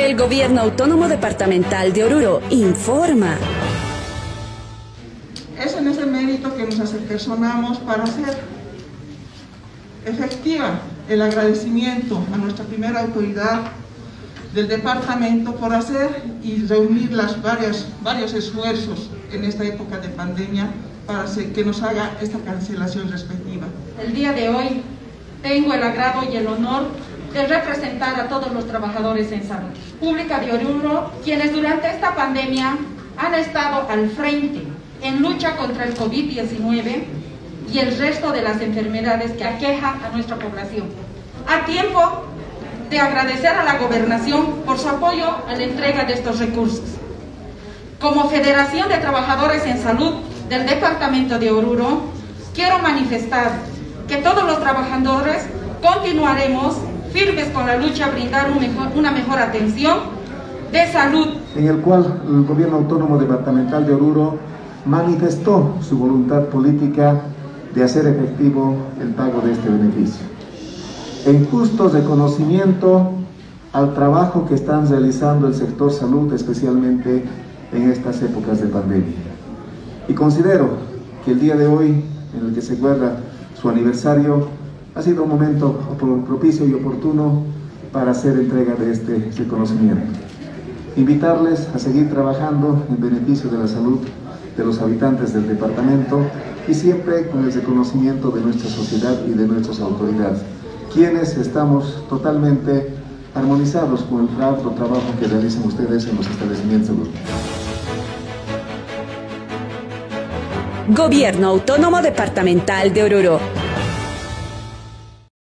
El Gobierno Autónomo Departamental de Oruro informa. Es en ese mérito que nos apersonamos para hacer efectiva el agradecimiento a nuestra primera autoridad del departamento por hacer y reunir las varias, varios esfuerzos en esta época de pandemia para que nos haga esta cancelación respectiva. El día de hoy tengo el agrado y el honor de representar a todos los trabajadores en salud pública de Oruro, quienes durante esta pandemia han estado al frente en lucha contra el COVID-19 y el resto de las enfermedades que aquejan a nuestra población. A tiempo de agradecer a la gobernación por su apoyo a la entrega de estos recursos. Como Federación de Trabajadores en Salud del Departamento de Oruro, quiero manifestar que todos los trabajadores continuaremos firmes con la lucha a brindar una mejor atención de salud. En el cual el Gobierno Autónomo Departamental de Oruro manifestó su voluntad política de hacer efectivo el pago de este beneficio. En justo reconocimiento al trabajo que están realizando el sector salud, especialmente en estas épocas de pandemia. Y considero que el día de hoy, en el que se guarda su aniversario, ha sido un momento propicio y oportuno para hacer entrega de este reconocimiento. Invitarles a seguir trabajando en beneficio de la salud de los habitantes del departamento y siempre con el reconocimiento de nuestra sociedad y de nuestras autoridades, quienes estamos totalmente armonizados con el alto trabajo que realizan ustedes en los establecimientos Gobierno Autónomo Departamental de Oruro.